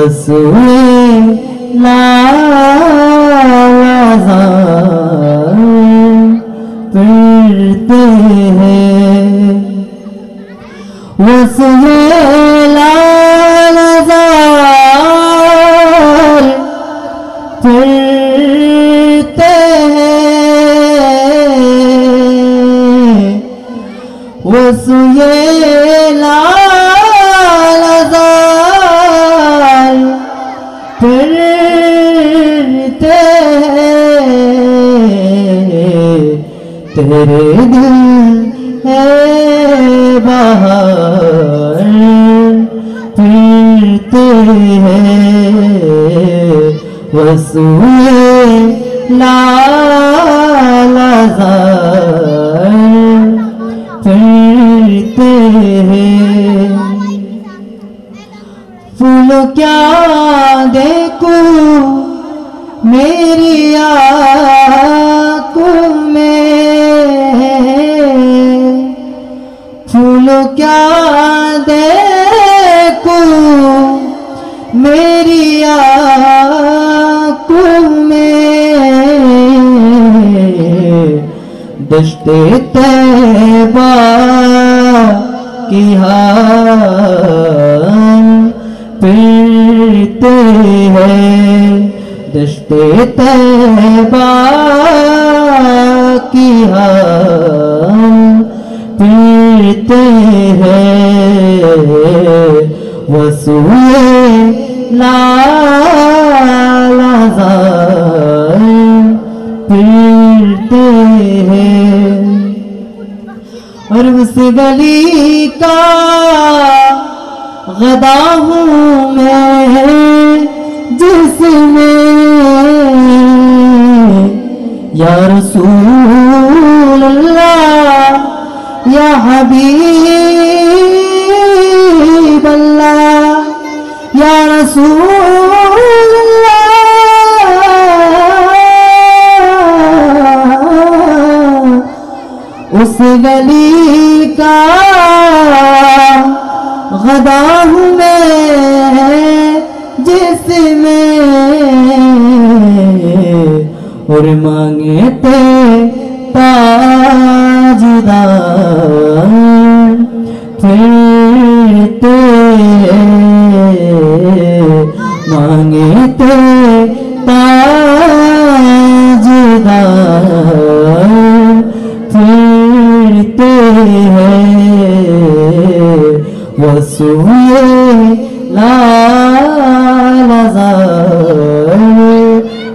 وسوئے لالازار پھرتے ہیں وسوئے لالازار پھرتے ہیں تیرے دل ہے بہار پھرتے ہیں وسوئے لالازار پھرتے ہیں۔ پھول کیا دیکھوں میری آنکھوں میں دشت تیبہ کی ہم پھرتے ہیں۔ دشت تیبہ کی ہم پھرتے ہیں۔ وسوئے لالازار پھرتے ہیں۔ اور اس گلی کا غدا ہوں میں، جس میں یا رسول اللہ یا حبیب اس گلی کا غدا ہوں میں، جس میں اور مانگے تھے تاجدار پھرتے مانگے تھے وسوئے لالازار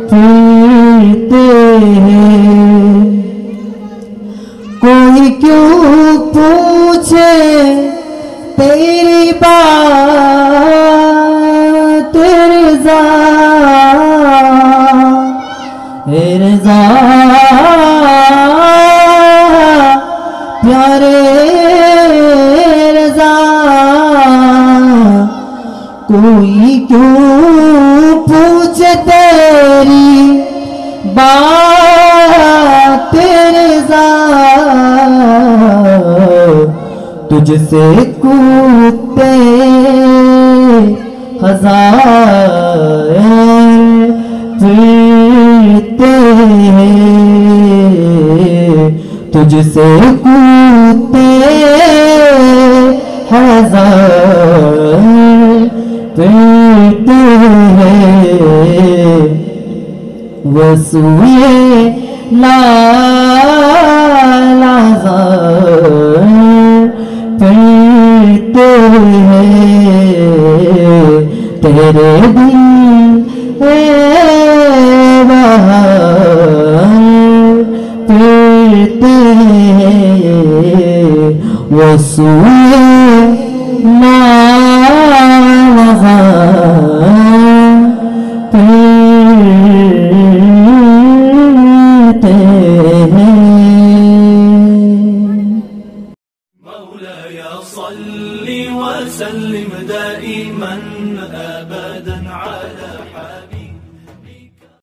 پھرتے ہیں کوئی کیوں پوچھے تیری بات رضا رضا پیارے کوئی کیوں پوچھے تیری بات رضا؟ تجھ سے کوتے ہزار پھرتے ہیں۔ تجھ سے پھرتے ہیں۔ وسوئے لالازار پھرتے ہیں۔ تیرے دل اے پھرتے ہیں۔ وسوئے صل وسلم دائما أبدا.